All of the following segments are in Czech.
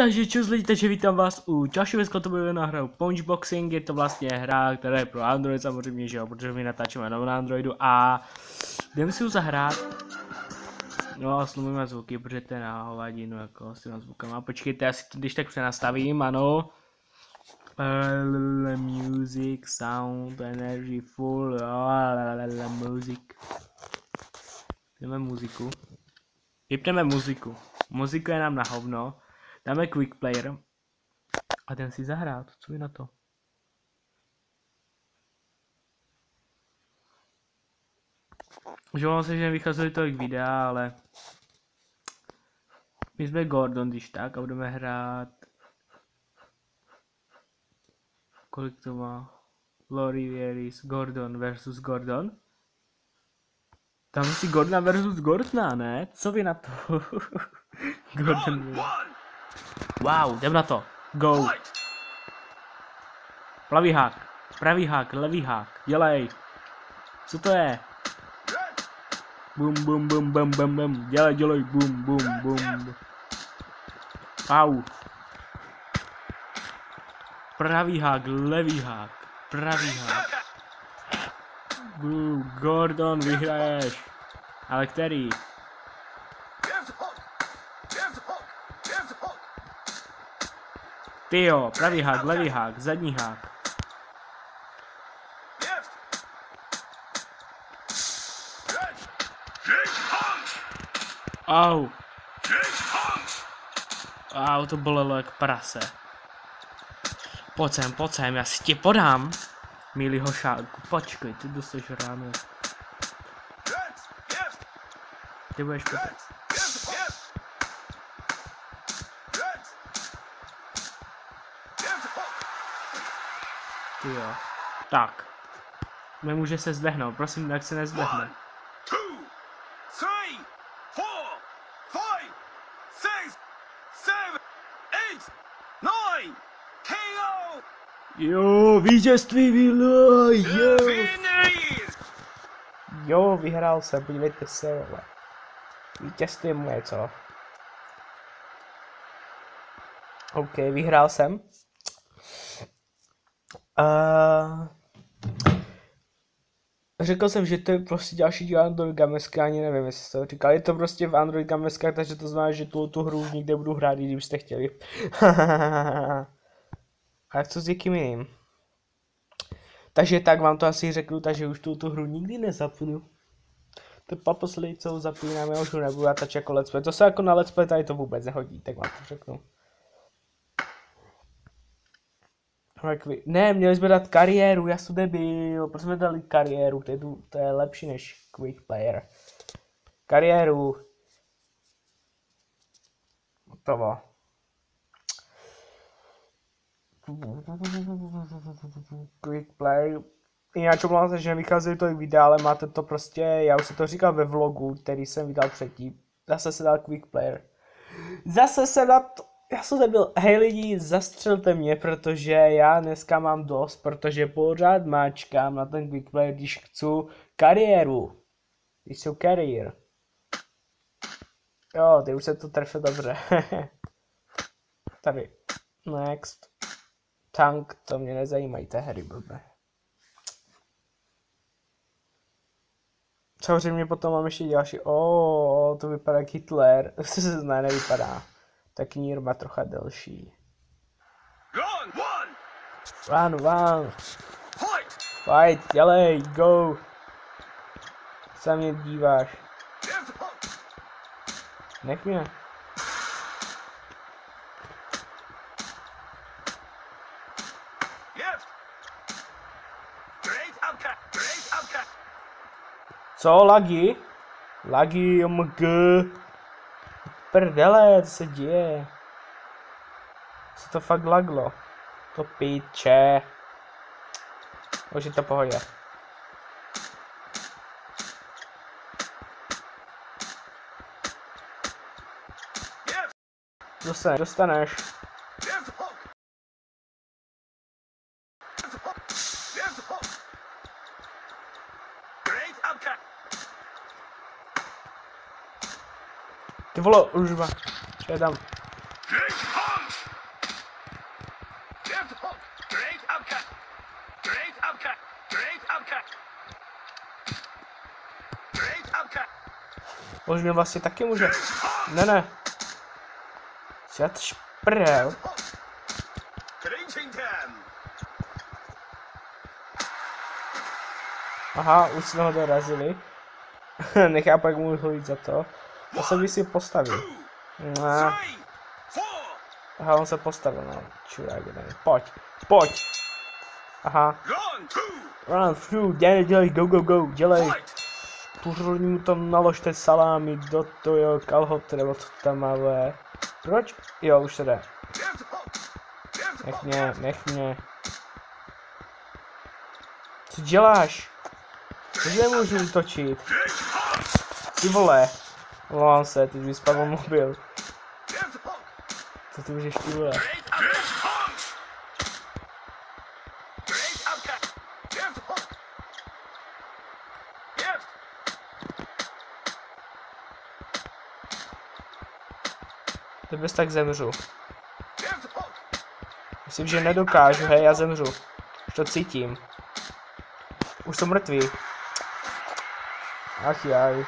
Takže čus lidi, takže vítám vás u dalšího skotobojové na hru Punchboxing, je to vlastně hra, která je pro Android samozřejmě, že jo, protože my natáčíme na Androidu a jdeme si ho zahrát. No a slumíme zvuky, protože to je na hovadinu, jako s těma zvukama. Počkejte, já si to když tak přenastavím, ano. Music, sound, energy, full, music. Jdeme muziku. Vypneme muziku. Muzika je nám na hovno. Dáme quick player. A ten si zahrát. Co je na to? Už vám se, že nevycházeli tolik videa, ale my jsme Gordon, když tak, a budeme hrát kolik to má? Lori Vieris, Gordon versus Gordon. Tam si Gordona versus Gordona, ne? Co vy na to? Gordon. Wow, jdem na to. Go. Plavý hák. Pravý hák, levý hák. Dělej. Co to je? Bum, bum, bum, bum, bum, bum. Dělej, dělej. Bum, bum, bum. Au. Pravý hák, levý hák. Pravý hák. Bum, Gordon, vyhraješ. Ale který? Ty jo, pravý hák, levý hák, zadní hák. Au. Au, to bolelo jak prase. Pojď sem, pojď sem, já si ti podám. Milý hošáku, počkej, ty dostaneš ráno. Ty budeš potom. Ty jo. Tak. Nemůže se zdehnout, prosím, jak se nezdehne. Jo, vítězství bylo, jo. Jo, vyhrál jsem, podívejte se, ale. Vítězství moje, co? OK, vyhrál jsem. Uh, řekl jsem, že to je prostě další díl Android Gameska, ani nevím, jestli to říkal. Je to prostě v Android Gameska, takže to znamená, že tu, tu hru už nikde budu hrát, i kdybyste chtěli. A co s někým jiným? Takže tak vám to asi řeknu, takže už tu, tu hru nikdy nezapnu. To paposledy, co zapínám, já už nebudu tač jako let's play. To se jako na let's play tady to vůbec nehodí, tak vám to řeknu. Ne, měli jsme dát kariéru, já jsem debil, proč jsme dali kariéru, to je, to je lepší než quick player. Kariéru. Hotovo. Quick player. Jinak omlouvám se, že vychází to videa, ale máte to prostě, já už jsem to říkal ve vlogu, který jsem vydal předtím. Zase se dal quick player. Zase jsem na to já jsem nebyl, hej lidi, zastřelte mě, protože já dneska mám dost, protože pořád máčkám na ten quick play, když chci kariéru. Když jsou kariér. Jo, ty už se to trefil dobře. Tady. Next. Tank, to mě nezajímají té hry, blbé. Samozřejmě potom mám ještě další. Oh, to vypadá jak Hitler. ne, nevypadá tak Nier má trocha delší. Run, run! Fight, dělej, go! Se mě díváš. Nech mě. Co, lagi? Lagi, omg prdele, co se děje? Co to fakt laglo? To píče. Už je to pohodě. Dostaneš, dostaneš. Ty vole, už má. Já dám. Možná vlastně taky může. Ne, ne. Sjat šprel. Aha, už jsme ho dorazili. Nechápu, jak můžu jít za to. To se by si postavil. No. Aha, on se postavil, no. Čurák jeden. Pojď, pojď. Aha. Run through, dělej, dělej, go, go, go, dělej. Pořádně mu tam naložte salámy do toho kalhoty, nebo co tam má, ve. Proč? Jo, už se jde. Nech mě, nech mě. Co děláš? Proč nemůžu útočit? Ty vole. Volám se, ty jsi spadl mobil. Co ty můžeš ty vole? Ty bys tak zemřu. Myslím, že nedokážu, hej, já zemřu. Už to cítím. Už jsem mrtvý. Ach jaj.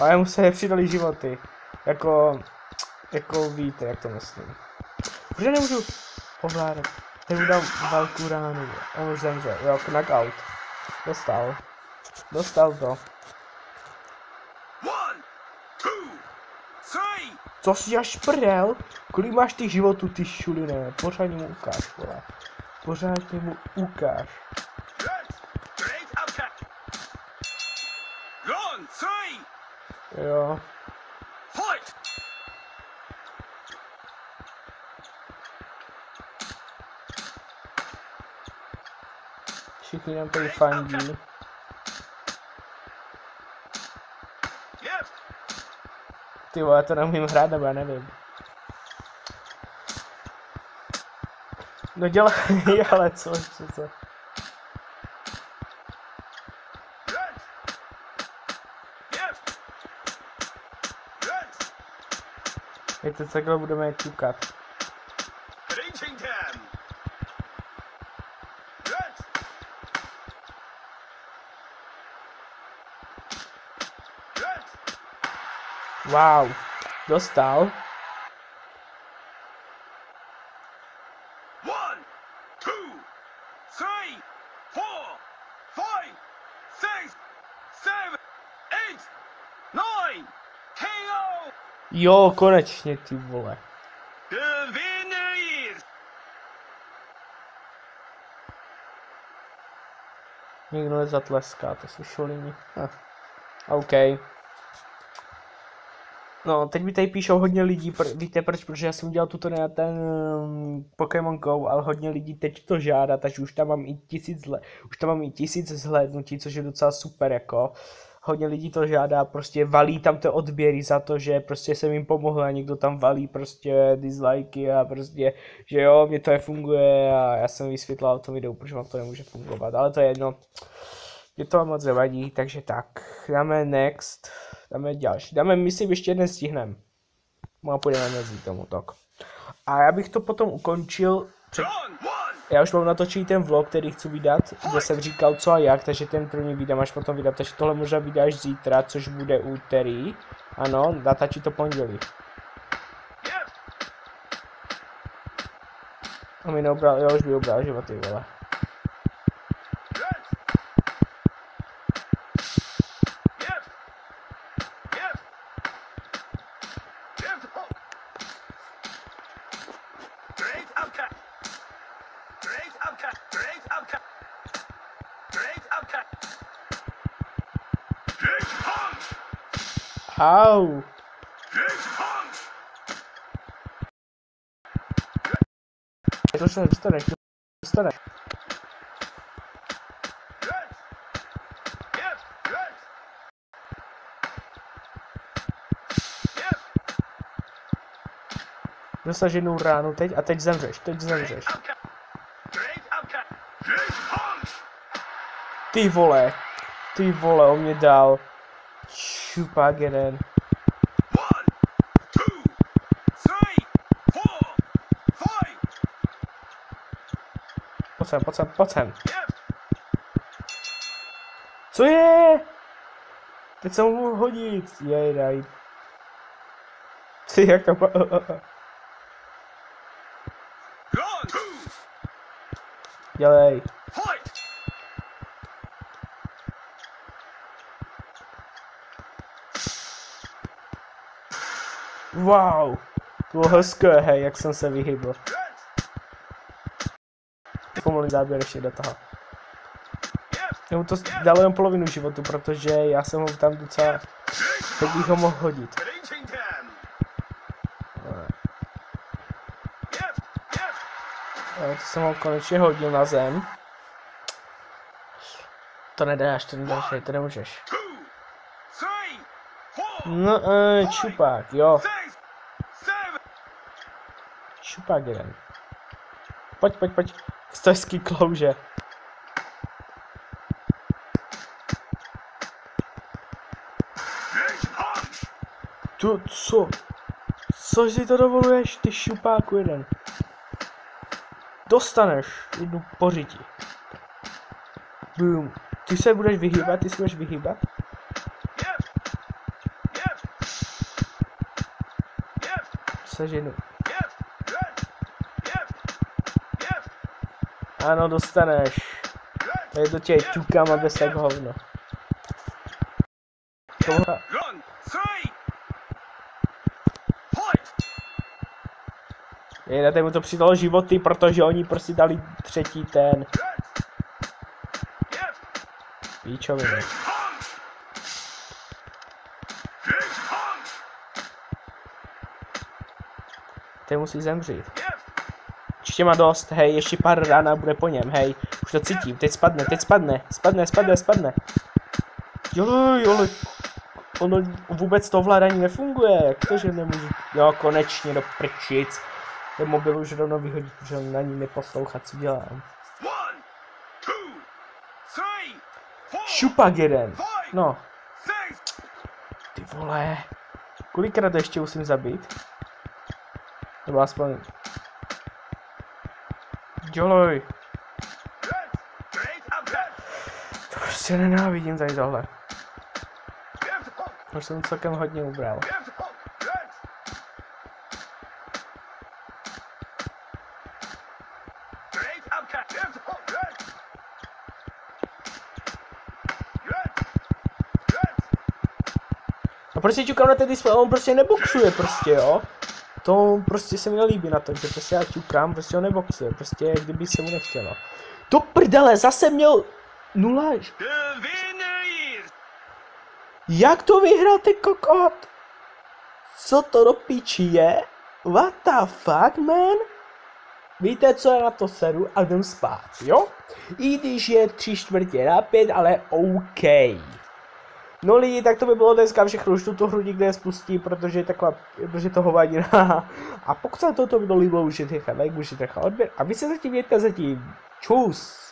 Ale mu se nepřidali životy. Jako, jako víte, jak to myslím. Protože nemůžu ovládat. Teď dám velkou ránu. On už zemřel. Jo, knockout. Dostal. Dostal to. Co si až prdel? Kolik máš těch životů, ty šuliné? Pořádně mu ukáž, vole. Pořádně mu ukáž. Jo. Všichni nám tady fandí. Ty vole, to neumím hrát, nebo já nevím. No dělá, ale co, co, co. My to takhle budeme ťukat. Wow, dostal. One, two, three, four, five, six, seven, eight, nine. KO! Jo, konečně ty vole. Nikdo nezatleská, to jsou šolini. Hm. OK. No, teď mi tady píšou hodně lidí, pr- víte proč, protože já jsem udělal tuto na ten um, Pokémon Go, ale hodně lidí teď to žádá, takže už tam mám i tisíc, už tam mám i tisíc zhlédnutí, což je docela super, jako. Hodně lidí to žádá, prostě valí tam ty odběry za to, že prostě jsem jim pomohl a někdo tam valí prostě dislikey a prostě, že jo, mě to nefunguje a já jsem vysvětlal to videu, proč vám to nemůže fungovat, ale to je jedno. Mě to moc nevadí, takže tak, dáme next, dáme další, dáme, myslím, ještě jeden stihneme. No a půjdeme mezi tomu, tak. A já bych to potom ukončil, před. Já už mám natočený ten vlog, který chci vydat, kde jsem říkal co a jak, takže ten první vydám až potom vydat, takže tohle možná vydáš zítra, což bude úterý. Ano, natáčí to pondělí. A mi neobral, jo, už by obral životy, vole. Au! Great punch. Dostaneš, dostaneš, dostaneš. Yes. Yes. Yes. Yes. Dostaneš jednou ránu teď a teď zemřeš, teď zemřeš. Ty vole. Ty vole, on mě dal. Čupák jeden. Pojď sem, pojď sem. Co je? Teď se mohl hodit. Jej, daj. Ty jaká... Dělej. Wow. To bylo hezké, hej, jak jsem se vyhybl. Pomalý záběr ještě do toho. Jemu to dalo jen polovinu životu, protože já jsem ho tam docela... Teď bych ho mohl hodit. Jo, to jsem ho konečně hodil na zem. To nedáš, to nedáš, to nemůžeš. No, eh, čupák, jo. Čupák jeden. Pojď, pojď, pojď. Stojský klouže. Tu, co? Co si to dovoluješ, ty šupáku jeden? Dostaneš jednu pořití. Boom. Ty se budeš vyhýbat, ty se budeš vyhýbat? Yep. Ano, dostaneš. Tady to tě ťukám a bez tak hovno. Tohle. Jde, mu to přidalo životy, protože oni prostě dali třetí ten punch. Ten musí zemřít. Ještě má dost, hej, ještě pár rána bude po něm, hej. Už to cítím, teď spadne, teď spadne, spadne, spadne, spadne. Jo, jo, ono vůbec to ovládání nefunguje, jak to, že nemůžu, jo, konečně do prčic. Ten mobil už rovno vyhodit, protože on na ní neposlouchat, co dělám. Šupak jeden, no, ty vole. Kolikrát ještě musím zabít? Nebo aspoň... Dělej. To prostě nenávidím tady tohle. Už jsem celkem hodně ubral. A prostě ťukám na ten display, on prostě neboxuje prostě, jo. To prostě se mi nelíbí na tom, že prostě já ťukám, prostě on neboxuje, prostě kdyby se mu nechtělo. To prdele, zase měl nula. Jak to vyhrál ty kokot? Co to do piči je? What the fuck, man? Víte, co je na to seru a jdem spát, jo? I když je tři čtvrtě na pět, ale OK. No lidi, tak to by bylo dneska všechno, už tuto hru nikde nespustí, protože je taková, protože to hovadina. a pokud se toto video líbilo, můžete nechat like, můžete nechat odběr a vy se zatím mějte zatím. Čus!